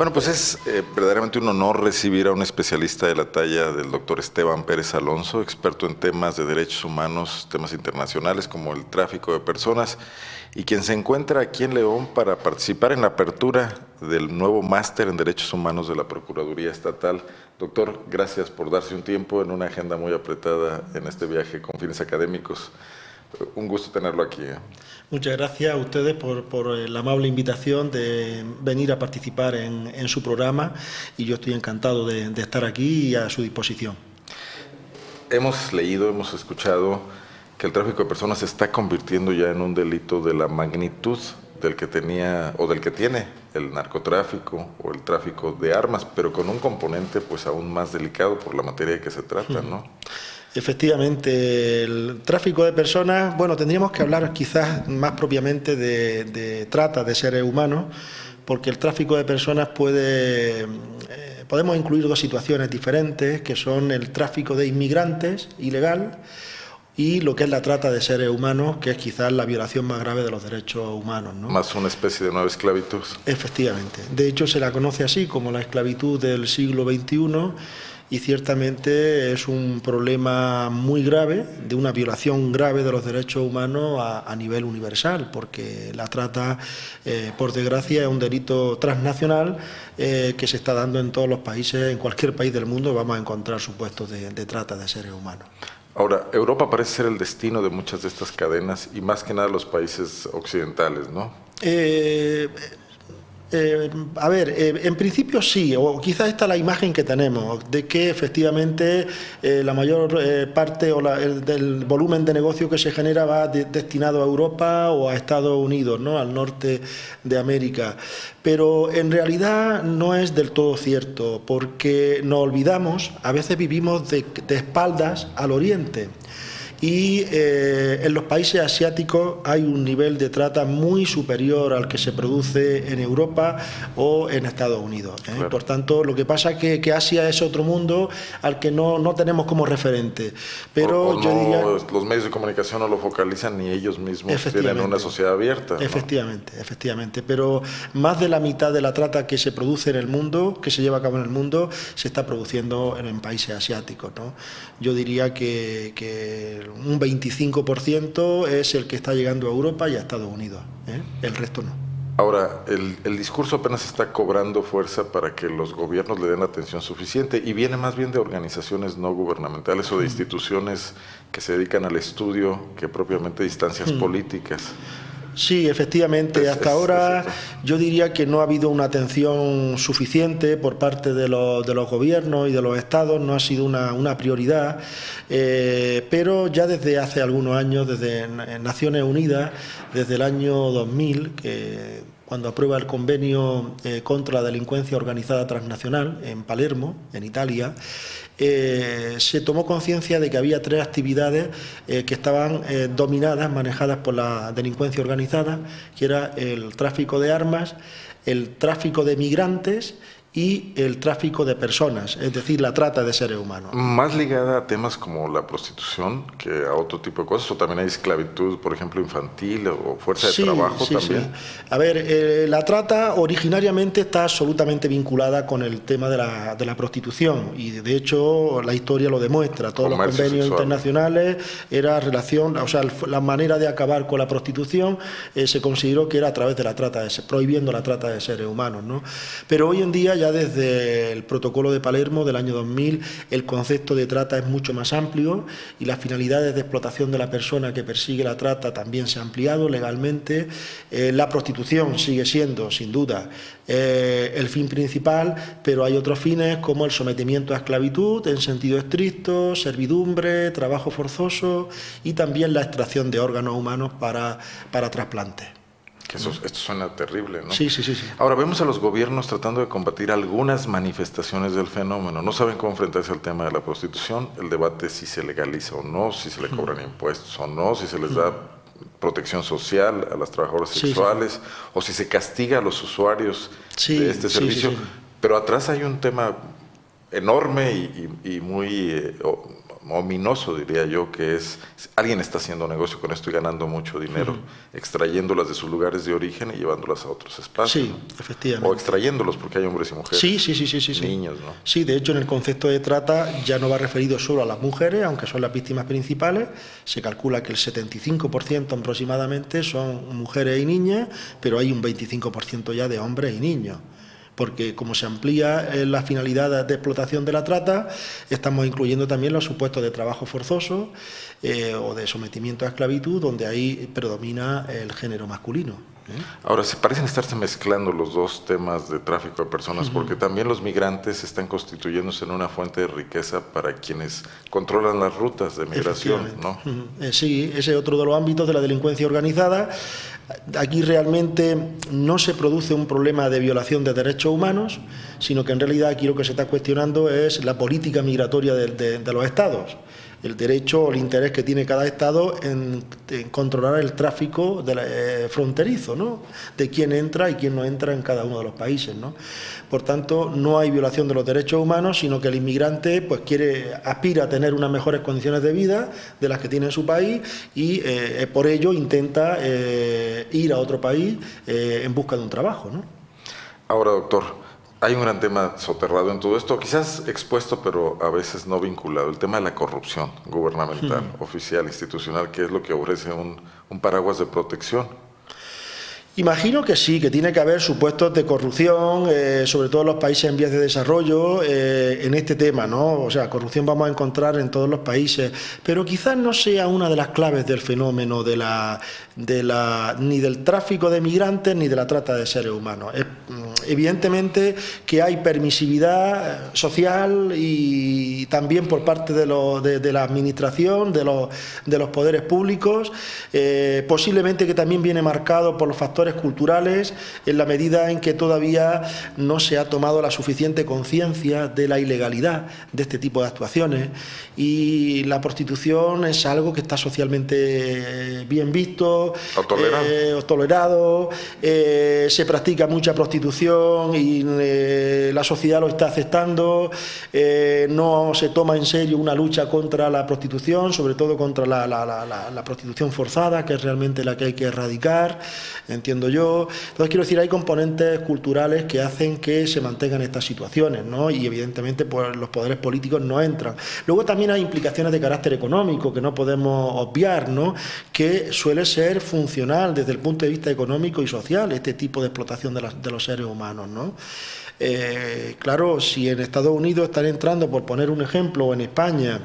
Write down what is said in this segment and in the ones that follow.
Bueno, pues es eh, verdaderamente un honor recibir a un especialista de la talla del doctor Esteban Pérez Alonso, experto en temas de derechos humanos, temas internacionales como el tráfico de personas, y quien se encuentra aquí en León para participar en la apertura del nuevo máster en derechos humanos de la Procuraduría Estatal. Doctor, gracias por darse un tiempo en una agenda muy apretada en este viaje con fines académicos. Un gusto tenerlo aquí. ¿eh? Muchas gracias a ustedes por, la amable invitación de venir a participar en, su programa y yo estoy encantado de, estar aquí y a su disposición. Hemos leído, hemos escuchado que el tráfico de personas se está convirtiendo ya en un delito de la magnitud del que tenía o del que tiene el narcotráfico o el tráfico de armas, pero con un componente pues aún más delicado por la materia de que se trata, ¿no? Efectivamente, el tráfico de personas, bueno, tendríamos que hablar quizás más propiamente de, trata de seres humanos, porque el tráfico de personas puede, eh, podemos incluir dos situaciones diferentes, que son el tráfico de inmigrantes ilegal y lo que es la trata de seres humanos, que es quizás la violación más grave de los derechos humanos. ¿no? Más una especie de nueva esclavitud. Efectivamente. De hecho, se la conoce así como la esclavitud del siglo XXI y ciertamente es un problema muy grave, de una violación grave de los derechos humanos a, nivel universal, porque la trata, eh, por desgracia, es un delito transnacional eh, que se está dando en todos los países, en cualquier país del mundo vamos a encontrar supuestos de, de trata de seres humanos. Ahora, Europa parece ser el destino de muchas de estas cadenas y más que nada los países occidentales, ¿no? Eh, eh, a ver, eh, en principio sí, o quizás esta es la imagen que tenemos, de que efectivamente eh, la mayor parte o del volumen de negocio que se genera va destinado a Europa o a Estados Unidos, ¿no? al norte de América. Pero en realidad no es del todo cierto, porque nos olvidamos, a veces vivimos de espaldas al oriente y eh, en los países asiáticos hay un nivel de trata muy superior al que se produce en Europa o en Estados Unidos. ¿eh? Por tanto, lo que pasa es que, Asia es otro mundo al que no, no tenemos como referente. Pero yo diría, los medios de comunicación no lo focalizan ni ellos mismos tienen una sociedad abierta. Efectivamente, efectivamente. Pero más de la mitad de la trata que se produce en el mundo, que se lleva a cabo en el mundo, se está produciendo en, países asiáticos. ¿no? Yo diría que, que un 25% es el que está llegando a Europa y a Estados Unidos, ¿eh? el resto no. Ahora, el, discurso apenas está cobrando fuerza para que los gobiernos le den atención suficiente y viene más bien de organizaciones no gubernamentales o de instituciones que se dedican al estudio que propiamente distancias políticas. Sí, efectivamente. Hasta ahora yo diría que no ha habido una atención suficiente por parte de los, de los gobiernos y de los estados, no ha sido una, una prioridad, eh, pero ya desde hace algunos años, desde Naciones Unidas, desde el año 2000, que cuando aprueba el convenio eh, contra la delincuencia organizada transnacional en Palermo, en Italia, eh, se tomó conciencia de que había tres actividades eh, que estaban dominadas, manejadas por la delincuencia organizada, que era el tráfico de armas, el tráfico de migrantes y el tráfico de personas, es decir, la trata de seres humanos. Más ligada a temas como la prostitución que a otro tipo de cosas, o también hay esclavitud, por ejemplo, infantil o fuerza de trabajo también. Sí. A ver, eh, la trata originariamente está absolutamente vinculada con el tema de la, de la prostitución y de hecho la historia lo demuestra, todos los convenios internacionales era relación, o sea, la manera de acabar con la prostitución eh, se consideró que era a través de la trata, de, prohibiendo la trata de seres humanos, ¿no? Pero hoy en día ya desde el protocolo de Palermo del año 2000 el concepto de trata es mucho más amplio y las finalidades de explotación de la persona que persigue la trata también se ha ampliado legalmente. Eh, la prostitución sigue siendo, sin duda, eh, el fin principal, pero hay otros fines como el sometimiento a esclavitud en sentido estricto, servidumbre, trabajo forzoso y también la extracción de órganos humanos para, para trasplantes esto suena terrible, ¿no? Sí, sí, sí, sí, Ahora vemos a los gobiernos tratando de combatir algunas manifestaciones del fenómeno. No saben cómo enfrentarse al tema de la prostitución, el debate si se legaliza o no, si se le cobran impuestos o no, si se les da protección social a las trabajadoras sexuales o si se castiga a los usuarios de este servicio. Pero atrás hay un tema enorme y, muy... Eh, ominoso, diría yo, que es alguien está haciendo negocio con esto y ganando mucho dinero, extrayéndolas de sus lugares de origen y llevándolas a otros espacios. Sí, efectivamente. O extrayéndolos porque hay hombres y mujeres. Sí, sí, sí, sí, sí. Niños, ¿no? Sí, de hecho en el concepto de trata ya no va referido solo a las mujeres, aunque son las víctimas principales. Se calcula que el 75% aproximadamente son mujeres y niñas, pero hay un 25% ya de hombres y niños porque como se amplía eh, la finalidad de explotación de la trata, estamos incluyendo también los supuestos de trabajo forzoso eh, o de sometimiento a esclavitud, donde ahí predomina el género masculino. ¿eh? Ahora, se parecen estarse mezclando los dos temas de tráfico de personas, porque también los migrantes están constituyéndose en una fuente de riqueza para quienes controlan las rutas de migración, ¿no? Sí, ese es otro de los ámbitos de la delincuencia organizada. Aquí realmente no se produce un problema de violación de derechos humanos, sino que en realidad aquí lo que se está cuestionando es la política migratoria de, los estados el derecho o el interés que tiene cada Estado en, controlar el tráfico de eh, fronterizo, ¿no? de quién entra y quién no entra en cada uno de los países. ¿no? Por tanto, no hay violación de los derechos humanos, sino que el inmigrante pues, quiere, aspira a tener unas mejores condiciones de vida de las que tiene en su país y eh, por ello intenta eh, ir a otro país en busca de un trabajo. ¿no? Ahora, doctor, hay un gran tema soterrado en todo esto, quizás expuesto, pero a veces no vinculado, el tema de la corrupción gubernamental, oficial, institucional, que es lo que ofrece un, un paraguas de protección Imagino que sí, que tiene que haber supuestos de corrupción, eh, sobre todo en los países en vías de desarrollo, eh, en este tema, ¿no? O sea, corrupción vamos a encontrar en todos los países, pero quizás no sea una de las claves del fenómeno de la, de la, ni del tráfico de migrantes ni de la trata de seres humanos. Mm, evidentemente que hay permisividad eh, social y también por parte de, de, la administración, de los, de los poderes públicos, posiblemente que también viene marcado por los factores culturales en la medida en que todavía no se ha tomado la suficiente conciencia de la ilegalidad de este tipo de actuaciones. Y la prostitución es algo que está socialmente bien visto, o tolerado, eh, eh, se practica mucha prostitución y eh, la sociedad lo está aceptando, no se toma en serio una lucha contra la prostitución, sobre todo contra la, la prostitución forzada, que es realmente la que hay que erradicar Entonces, quiero decir, hay componentes culturales que hacen que se mantengan estas situaciones, ¿no? Y evidentemente, pues los poderes políticos no entran. Luego también hay implicaciones de carácter económico que no podemos obviar, ¿no? Que suele ser funcional desde el punto de vista económico y social este tipo de explotación de, de los seres humanos, ¿no? Eh, claro, si en Estados Unidos están entrando, por poner un ejemplo, o en España,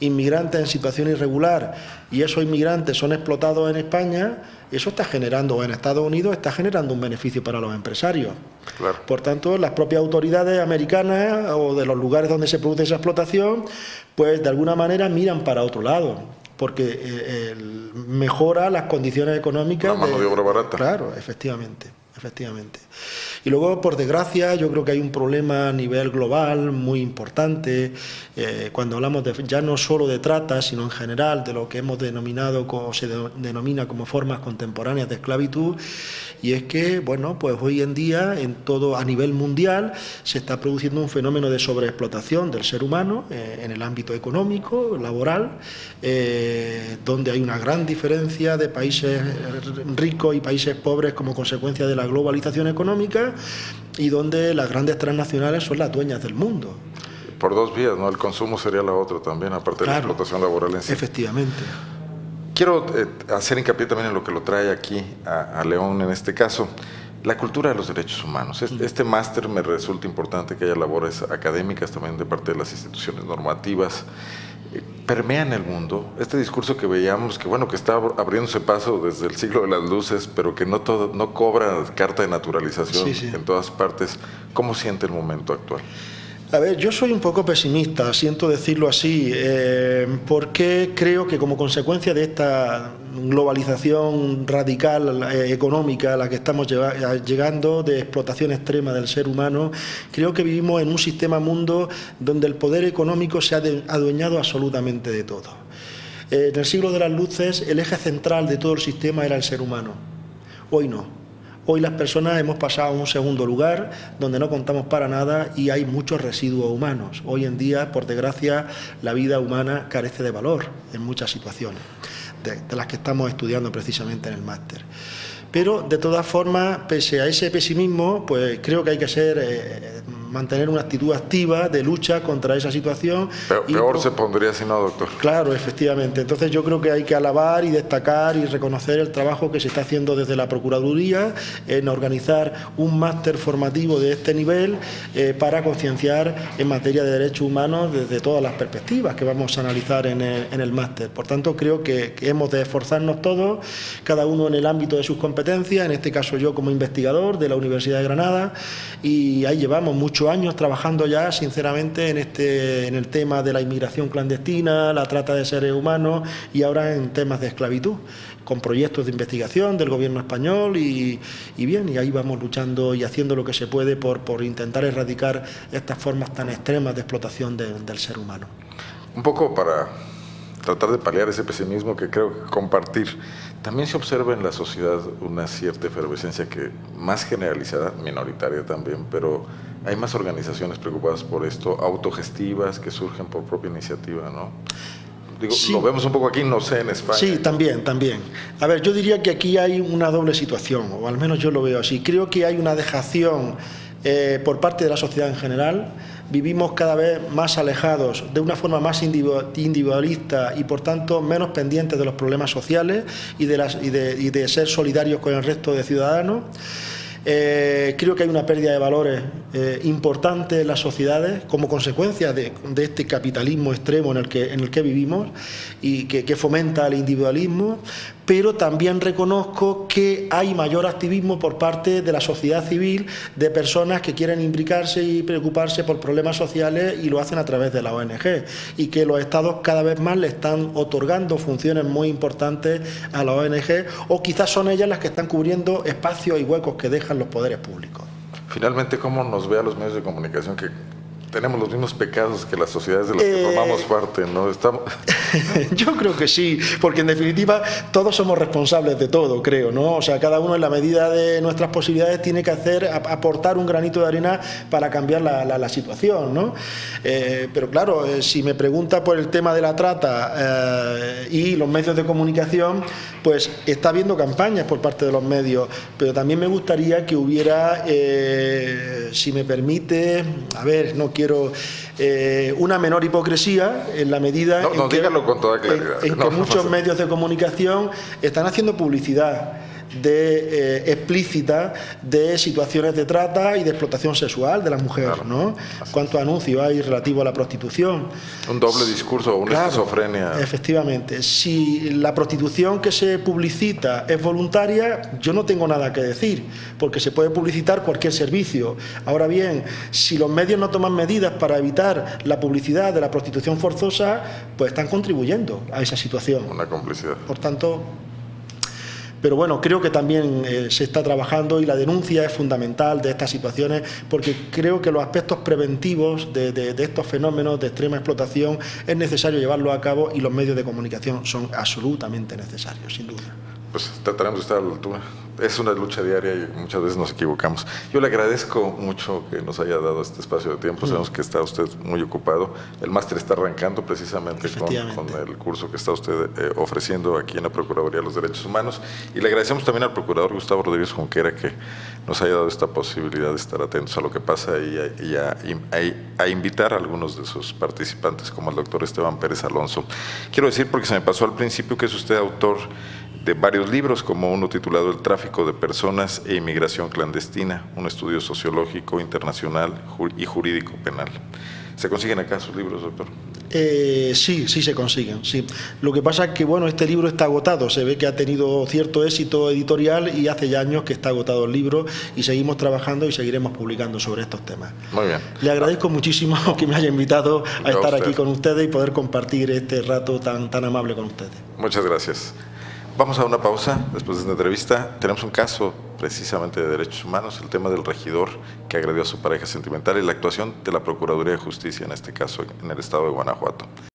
inmigrantes en situación irregular y esos inmigrantes son explotados en España, eso está generando, o en Estados Unidos está generando un beneficio para los empresarios. Por tanto, las propias autoridades americanas o de los lugares donde se produce esa explotación, pues de alguna manera miran para otro lado porque eh, mejora las condiciones económicas. La mano de obra barata. Claro, efectivamente efectivamente. Y luego, por desgracia, yo creo que hay un problema a nivel global muy importante, eh, cuando hablamos de, ya no solo de trata, sino en general de lo que hemos denominado, o se denomina como formas contemporáneas de esclavitud, y es que, bueno, pues hoy en día, en todo, a nivel mundial, se está produciendo un fenómeno de sobreexplotación del ser humano eh, en el ámbito económico, laboral, eh, donde hay una gran diferencia de países ricos y países pobres como consecuencia de la globalización económica y donde las grandes transnacionales son las dueñas del mundo. Por dos vías, ¿no? El consumo sería la otra también, aparte de la explotación laboral en sí. Efectivamente. Quiero eh, hacer hincapié también en lo que lo trae aquí a, León en este caso. La cultura de los derechos humanos. Este, este máster me resulta importante que haya labores académicas también de parte de las instituciones normativas permea en el mundo. Este discurso que veíamos, que bueno, que está abriéndose paso desde el siglo de las luces, pero que no, todo, no cobra carta de naturalización en todas partes. ¿Cómo siente el momento actual? A ver, yo soy un poco pesimista, siento decirlo así, eh, porque creo que como consecuencia de esta globalización radical eh, económica a la que estamos llegando, de explotación extrema del ser humano, creo que vivimos en un sistema mundo donde el poder económico se ha adueñado absolutamente de todo. en el siglo de las luces, el eje central de todo el sistema era el ser humano. Hoy no. Hoy las personas hemos pasado a un segundo lugar donde no contamos para nada y hay muchos residuos humanos. Hoy en día, por desgracia, la vida humana carece de valor en muchas situaciones, de, las que estamos estudiando precisamente en el máster. Pero de todas formas, pese a ese pesimismo, pues creo que hay que ser eh, mantener una actitud activa de lucha contra esa situación. peor se pondría si no, doctor. Claro, efectivamente. Entonces yo creo que hay que alabar y destacar y reconocer el trabajo que se está haciendo desde la Procuraduría en organizar un máster formativo de este nivel eh, para concienciar en materia de derechos humanos desde todas las perspectivas que vamos a analizar en el, máster. Por tanto, creo que, que hemos de esforzarnos todos, cada uno en el ámbito de sus competencias, en este caso yo como investigador de la Universidad de Granada, y ahí llevamos mucho años trabajando ya, sinceramente, en, este, en el tema de la inmigración clandestina, la trata de seres humanos y ahora en temas de esclavitud, con proyectos de investigación del gobierno español y, bien, y ahí vamos luchando y haciendo lo que se puede por, por intentar erradicar estas formas tan extremas de explotación del ser humano. Un poco para tratar de paliar ese pesimismo que creo compartir. También se observa en la sociedad una cierta efervescencia que más generalizada, minoritaria también, pero hay más organizaciones preocupadas por esto, autogestivas que surgen por propia iniciativa, ¿no? Digo, Lo vemos un poco aquí, no sé, en España. Sí, también, también. A ver, yo diría que aquí hay una doble situación, o al menos yo lo veo así. Creo que hay una dejación eh, por parte de la sociedad en general vivimos cada vez más alejados, de una forma más individualista y por tanto menos pendientes de los problemas sociales y de, las, y de ser solidarios con el resto de ciudadanos. Eh, creo que hay una pérdida de valores eh, importante en las sociedades como consecuencia de, este capitalismo extremo en el que, en el que vivimos y que, fomenta el individualismo, pero también reconozco que hay mayor activismo por parte de la sociedad civil, de personas que quieren implicarse y preocuparse por problemas sociales y lo hacen a través de la ONG, y que los estados cada vez más le están otorgando funciones muy importantes a la ONG, o quizás son ellas las que están cubriendo espacios y huecos que dejan los poderes públicos. Finalmente, ¿cómo nos ve a los medios de comunicación que tenemos los mismos pecados que las sociedades de las que eh, formamos parte, ¿no? Estamos... Yo creo que sí, porque en definitiva todos somos responsables de todo, creo, ¿no? O sea, cada uno en la medida de nuestras posibilidades tiene que hacer, aportar un granito de arena para cambiar la, situación, ¿no? Eh, pero claro, eh, si me pregunta por el tema de la trata y los medios de comunicación, pues está habiendo campañas por parte de los medios, pero también me gustaría que hubiera, si me permite, a ver, no quiero eh, una menor hipocresía en la medida en, que, con toda claridad. en que muchos medios de comunicación están haciendo publicidad de, eh, explícita de situaciones de trata y de explotación sexual de las mujeres, ¿no? ¿Cuántos anuncios hay relativo a la prostitución? Un doble discurso, una esquizofrenia. Efectivamente. Si la prostitución que se publicita es voluntaria, yo no tengo nada que decir, porque se puede publicitar cualquier servicio. Ahora bien, si los medios no toman medidas para evitar la publicidad de la prostitución forzosa, pues están contribuyendo a esa situación. Una complicidad. Por tanto, pero bueno, creo que también eh, se está trabajando y la denuncia es fundamental de estas situaciones porque creo que los aspectos preventivos de, de estos fenómenos de extrema explotación es necesario llevarlo a cabo y los medios de comunicación son absolutamente necesarios, sin duda pues trataremos de estar a la altura. Es una lucha diaria y muchas veces nos equivocamos. Yo le agradezco mucho que nos haya dado este espacio de tiempo. Mm. Sabemos que está usted muy ocupado. El máster está arrancando precisamente con, el curso que está usted eh, ofreciendo aquí en la Procuraduría de los Derechos Humanos. Y le agradecemos también al procurador Gustavo Rodríguez Junquera que nos haya dado esta posibilidad de estar atentos a lo que pasa y, a, a invitar a algunos de sus participantes, como el doctor Esteban Pérez Alonso. Quiero decir, porque se me pasó al principio, que es usted autor de varios libros, como uno titulado El tráfico de personas e inmigración clandestina, un estudio sociológico internacional y jurídico penal. ¿Se consiguen acá sus libros, doctor? Eh, sí, sí se consiguen, sí. Lo que pasa es que, bueno, este libro está agotado, se ve que ha tenido cierto éxito editorial y hace ya años que está agotado el libro y seguimos trabajando y seguiremos publicando sobre estos temas. Muy bien. Le agradezco muchísimo que me haya invitado a estar aquí con ustedes y poder compartir este rato tan, tan amable con ustedes. Muchas gracias. Vamos a una pausa después de esta entrevista. Tenemos un caso precisamente de derechos humanos, el tema del regidor que agredió a su pareja sentimental y la actuación de la Procuraduría de Justicia, en este caso en el estado de Guanajuato.